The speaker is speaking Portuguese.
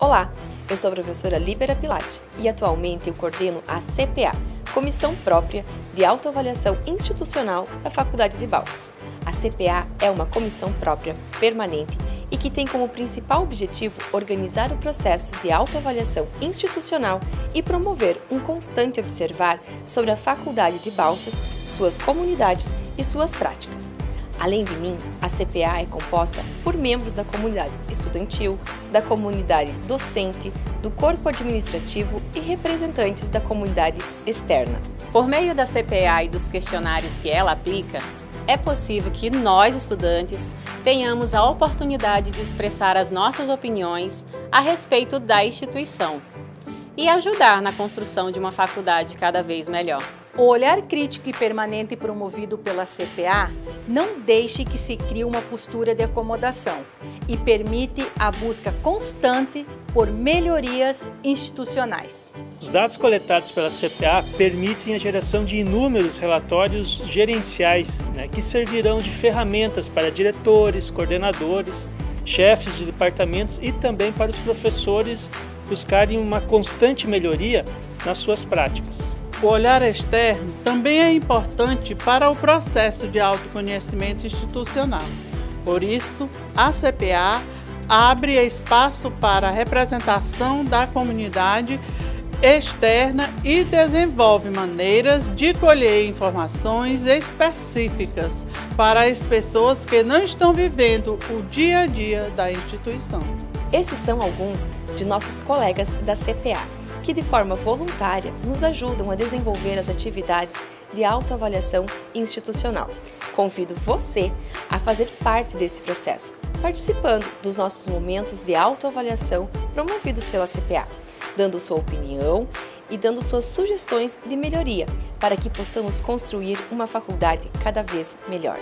Olá, eu sou a professora Libera Pilate e atualmente eu coordeno a CPA, Comissão Própria de Autoavaliação Institucional da Faculdade de Balsas. A CPA é uma comissão própria permanente e que tem como principal objetivo organizar o processo de autoavaliação institucional e promover um constante observar sobre a Faculdade de Balsas, suas comunidades e suas práticas. Além de mim, a CPA é composta por membros da comunidade estudantil, da comunidade docente, do corpo administrativo e representantes da comunidade externa. Por meio da CPA e dos questionários que ela aplica, é possível que nós, estudantes, tenhamos a oportunidade de expressar as nossas opiniões a respeito da instituição e ajudar na construção de uma faculdade cada vez melhor. O olhar crítico e permanente promovido pela CPA não deixe que se crie uma postura de acomodação e permite a busca constante por melhorias institucionais. Os dados coletados pela CPA permitem a geração de inúmeros relatórios gerenciais né, que servirão de ferramentas para diretores, coordenadores, chefes de departamentos e também para os professores buscarem uma constante melhoria nas suas práticas. O olhar externo também é importante para o processo de autoconhecimento institucional. Por isso, a CPA abre espaço para a representação da comunidade externa e desenvolve maneiras de colher informações específicas para as pessoas que não estão vivendo o dia a dia da instituição. Esses são alguns de nossos colegas da CPA que de forma voluntária nos ajudam a desenvolver as atividades de autoavaliação institucional. Convido você a fazer parte desse processo, participando dos nossos momentos de autoavaliação promovidos pela CPA, dando sua opinião e dando suas sugestões de melhoria para que possamos construir uma faculdade cada vez melhor.